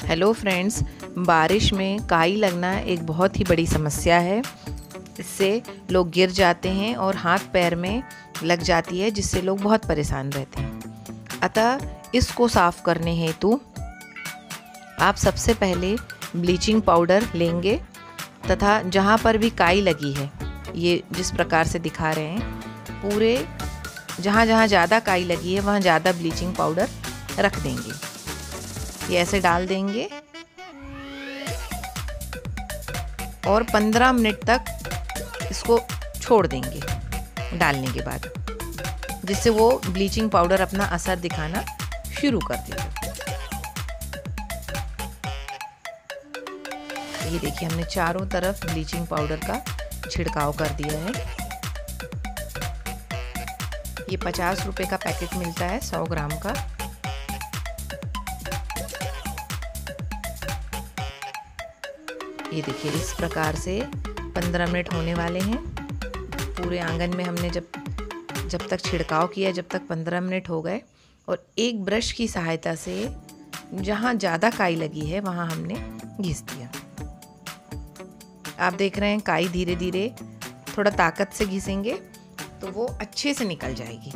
Hello friends बारिश में काई लगना एक बहुत ही बड़ी समस्या है। इससे लोग गिर जाते हैं और हाथ पैर में लग जाती है, जिससे लोग बहुत परेशान रहते हैं। अतः इसको साफ़ करने हेतु आप सबसे पहले ब्लीचिंग पाउडर लेंगे तथा जहाँ पर भी काई लगी है, ये जिस प्रकार से दिखा रहे हैं, पूरे जहाँ जहाँ ज़्यादा काई लगी है, वहाँ ज़्यादा ब्लीचिंग पाउडर रख देंगे। ये ऐसे डाल देंगे। और 15 मिनट तक इसको छोड़ देंगे, डालने के बाद। जिससे वो ब्लीचिंग पाउडर अपना असर दिखाना शुरू कर देगा। ये देखिए, हमने चारों तरफ़ ब्लीचिंग पाउडर का छिड़काव कर दिया है। ये पचास रुपए का पैकेट मिलता है, सौ ग्राम का। ये देखिए, इस प्रकार से 15 मिनट होने वाले हैं। पूरे आँगन में हमने जब जब तक छिड़काव किया, जब तक 15 मिनट हो गए और एक ब्रश की सहायता से जहाँ ज़्यादा काई लगी है, वहाँ हमने घिस दिया। आप देख रहे हैं काई धीरे धीरे थोड़ा ताकत से घिसेंगे तो वो अच्छे से निकल जाएगी।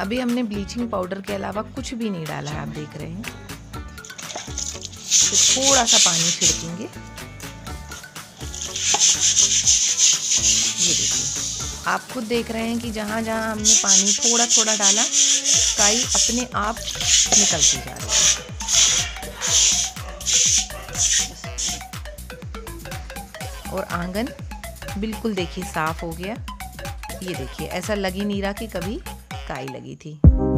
अभी हमने ब्लीचिंग पाउडर के अलावा कुछ भी नहीं डाला है, आप देख रहे हैं। तो थोड़ा सा पानी छिड़केंगे। ये देखिए, आप खुद देख रहे हैं कि जहाँ जहाँ हमने पानी थोड़ा थोड़ा डाला, काई अपने आप निकलती जा रही है। और आँगन बिल्कुल देखिए साफ़ हो गया। ये देखिए, ऐसा लगी नहीं रहा कि कभी काई लगी थी।